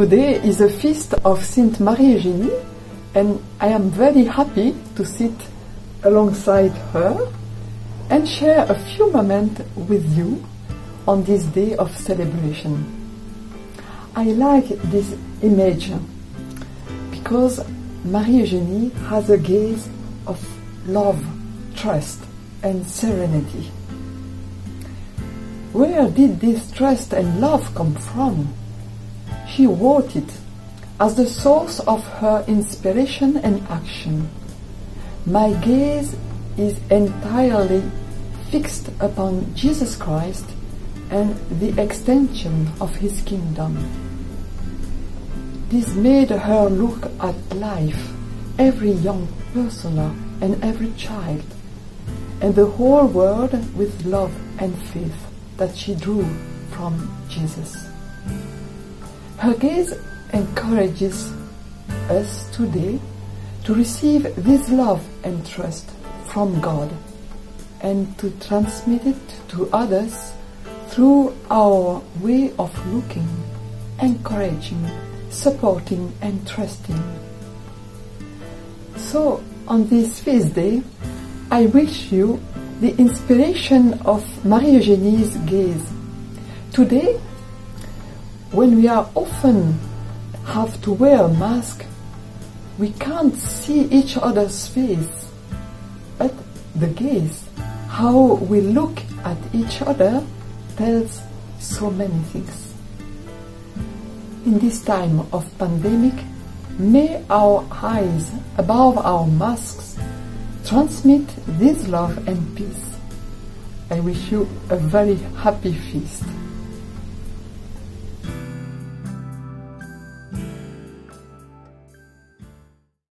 Today is a feast of Saint Marie Eugenie, and I am very happy to sit alongside her and share a few moments with you on this day of celebration. I like this image because Marie Eugenie has a gaze of love, trust, and serenity. Where did this trust and love come from? She wrote it as the source of her inspiration and action. My gaze is entirely fixed upon Jesus Christ and the extension of his kingdom. This made her look at life, every young person and every child, and the whole world with love and faith that she drew from Jesus. Her gaze encourages us today to receive this love and trust from God and to transmit it to others through our way of looking, encouraging, supporting and trusting. So on this feast day, I wish you the inspiration of Marie Eugenie's gaze. Today, when we are often have to wear a mask, we can't see each other's face, but the gaze, how we look at each other, tells so many things. In this time of pandemic, may our eyes above our masks transmit this love and peace. I wish you a very happy feast.